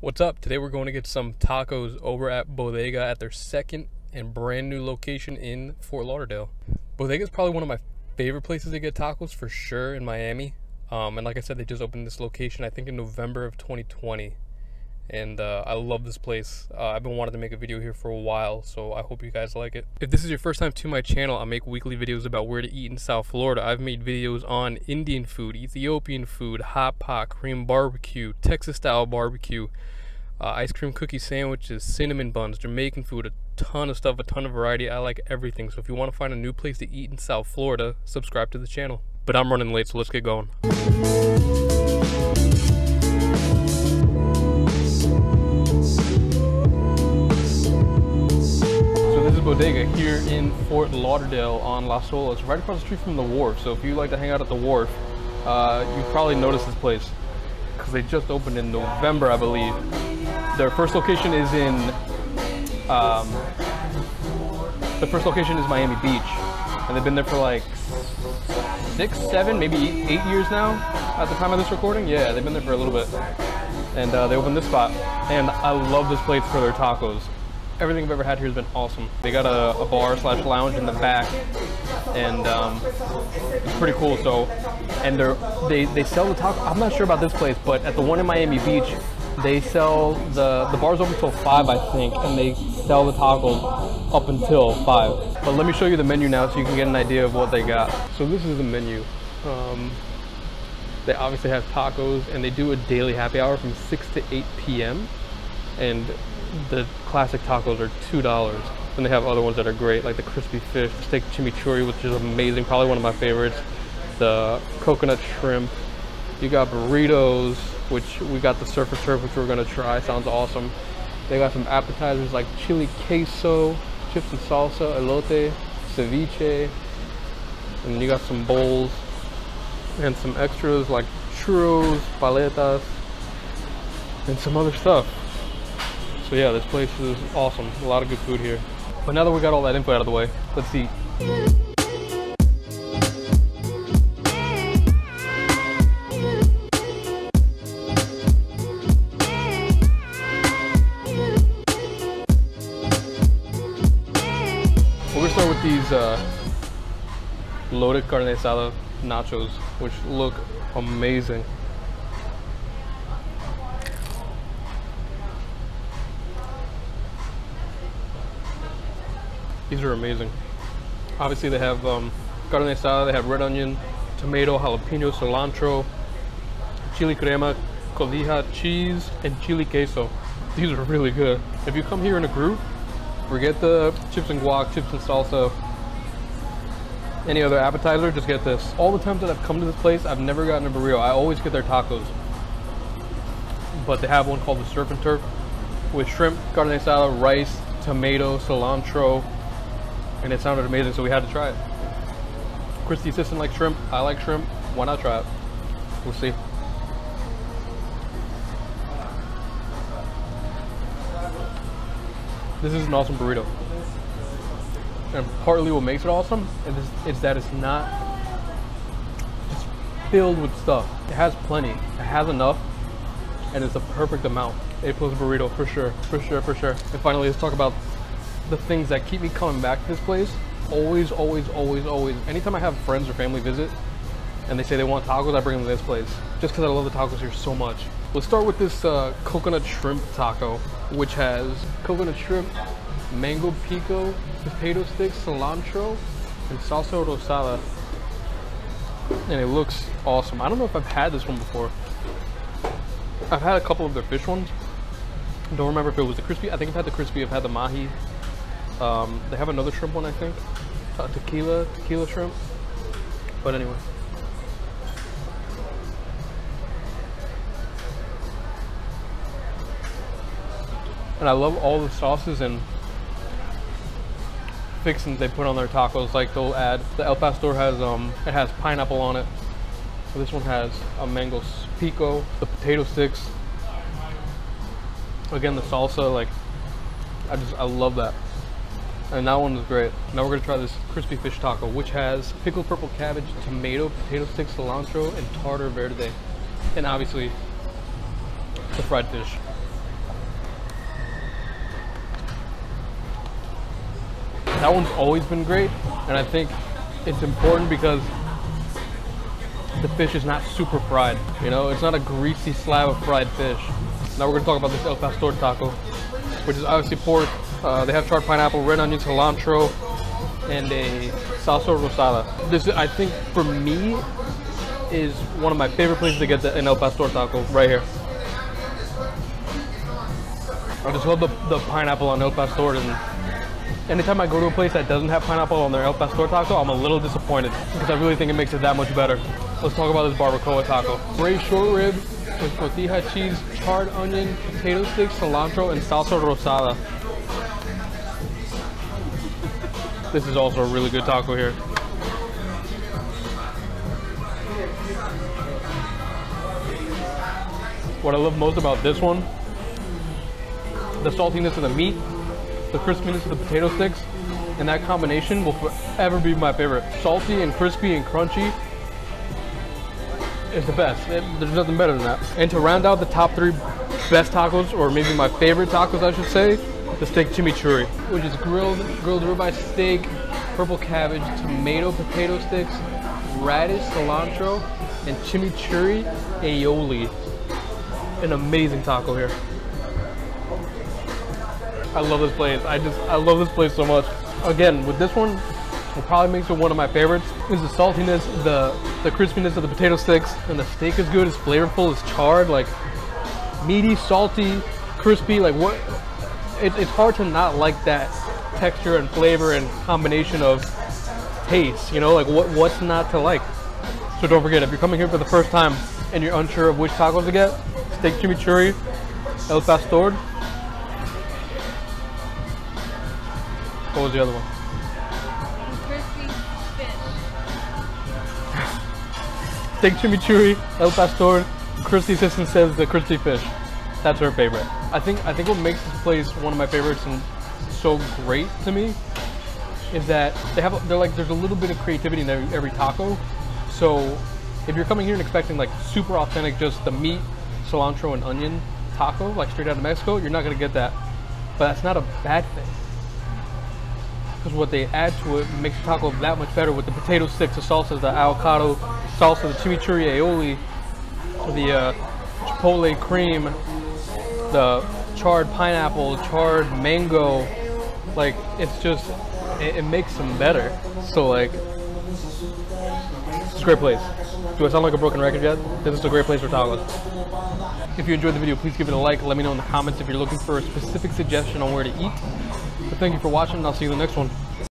What's up? Today we're going to get some tacos over at Bodega at their second and brand new location in Fort Lauderdale. Bodega is probably one of my favorite places to get tacos for sure in Miami. Um, and like I said, they just opened this location I think in November of 2020 and uh, I love this place. Uh, I've been wanting to make a video here for a while, so I hope you guys like it. If this is your first time to my channel, I make weekly videos about where to eat in South Florida. I've made videos on Indian food, Ethiopian food, hot pot, Korean barbecue, Texas style barbecue, uh, ice cream cookie sandwiches, cinnamon buns, Jamaican food, a ton of stuff, a ton of variety. I like everything. So if you want to find a new place to eat in South Florida, subscribe to the channel. But I'm running late, so let's get going. Bodega here in Fort Lauderdale on Las Olas, right across the street from the wharf. So if you like to hang out at the wharf, uh, you probably noticed this place because they just opened in November, I believe. Their first location is in, um, the first location is Miami Beach, and they've been there for like six, seven, maybe eight years now at the time of this recording. Yeah, they've been there for a little bit. And uh, they opened this spot, and I love this place for their tacos everything I've ever had here has been awesome. They got a, a bar slash lounge in the back, and um, it's pretty cool. So, and they they sell the taco. I'm not sure about this place, but at the one in Miami Beach, they sell the the bar's open until five, I think, and they sell the tacos up until five. But let me show you the menu now, so you can get an idea of what they got. So this is the menu. Um, they obviously have tacos, and they do a daily happy hour from 6 to 8 p.m. And the classic tacos are two dollars. And they have other ones that are great like the crispy fish steak chimichurri which is amazing probably one of my favorites. The coconut shrimp. You got burritos which we got the surf and turf which we're gonna try. Sounds awesome. They got some appetizers like chili queso chips and salsa elote ceviche and you got some bowls and some extras like churros paletas and some other stuff so yeah, this place is awesome. A lot of good food here. But now that we got all that info out of the way, let's eat. We're gonna start with these uh, loaded carne asada nachos, which look amazing. These are amazing. Obviously they have um, carne asada, they have red onion, tomato, jalapeno, cilantro, chili crema, cotija, cheese, and chili queso. These are really good. If you come here in a group, forget the chips and guac, chips and salsa, any other appetizer, just get this. All the times that I've come to this place, I've never gotten a burrito. I always get their tacos. But they have one called the and Turf with shrimp, carne asada, rice, tomato, cilantro, and it sounded amazing, so we had to try it. Christy Assistant like shrimp. I like shrimp. Why not try it? We'll see. This is an awesome burrito. And partly what makes it awesome is, is that it's not just filled with stuff. It has plenty. It has enough. And it's a perfect amount. A plus burrito for sure. For sure, for sure. And finally, let's talk about the things that keep me coming back to this place. Always, always, always, always. Anytime I have friends or family visit and they say they want tacos, I bring them to this place just because I love the tacos here so much. Let's start with this uh, coconut shrimp taco, which has coconut shrimp, mango pico, potato sticks, cilantro, and salsa rosada. And it looks awesome. I don't know if I've had this one before. I've had a couple of their fish ones. Don't remember if it was the crispy. I think I've had the crispy. I've had the mahi. Um, they have another shrimp one, I think. Uh, tequila, tequila shrimp. But anyway. And I love all the sauces and fixings they put on their tacos. Like they'll add, the El Pastor has, um, it has pineapple on it. So this one has a mango pico, the potato sticks. Again, the salsa, like, I just, I love that. And that one was great. Now we're gonna try this crispy fish taco, which has pickled purple cabbage, tomato, potato sticks, cilantro, and tartar verde. And obviously, the fried fish. That one's always been great, and I think it's important because the fish is not super fried. You know, it's not a greasy slab of fried fish. Now we're gonna talk about this El Pastor taco, which is obviously pork, uh, they have charred pineapple, red onion, cilantro, and a salsa rosada. This, I think, for me, is one of my favorite places to get the, an El Pastor taco, right here. I just love the, the pineapple on El Pastor, and anytime I go to a place that doesn't have pineapple on their El Pastor taco, I'm a little disappointed, because I really think it makes it that much better. Let's talk about this barbacoa taco. Braised short rib with tortilla cheese, charred onion, potato sticks, cilantro, and salsa rosada. This is also a really good taco here. What I love most about this one, the saltiness of the meat, the crispiness of the potato sticks, and that combination will forever be my favorite. Salty and crispy and crunchy is the best. It, there's nothing better than that. And to round out the top three best tacos, or maybe my favorite tacos, I should say, the steak chimichurri, which is grilled grilled ribeye steak, purple cabbage, tomato potato sticks, radish, cilantro, and chimichurri aioli. An amazing taco here. I love this place. I just I love this place so much. Again, with this one, what probably makes it one of my favorites is the saltiness, the the crispiness of the potato sticks, and the steak is good. It's flavorful. It's charred, like meaty, salty, crispy. Like what? It, it's hard to not like that texture and flavor and combination of taste. You know, like what what's not to like? So don't forget, if you're coming here for the first time and you're unsure of which tacos to get, steak chimichurri, El Pastor. What was the other one? steak chimichurri, El Pastor. Christy assistant says the crispy fish. That's her favorite. I think I think what makes this place one of my favorites and so great to me is that they have they're like there's a little bit of creativity in every, every taco. So if you're coming here and expecting like super authentic, just the meat, cilantro, and onion taco, like straight out of Mexico, you're not gonna get that. But that's not a bad thing. Because what they add to it makes the taco that much better with the potato sticks, the salsas, the avocado salsa, the chimichurri aioli, the uh, chipotle cream, the charred pineapple, charred mango. Like, it's just, it, it makes them better. So like, it's a great place. Do I sound like a broken record yet? This is a great place for tacos. If you enjoyed the video, please give it a like. Let me know in the comments if you're looking for a specific suggestion on where to eat. But thank you for watching, and I'll see you in the next one.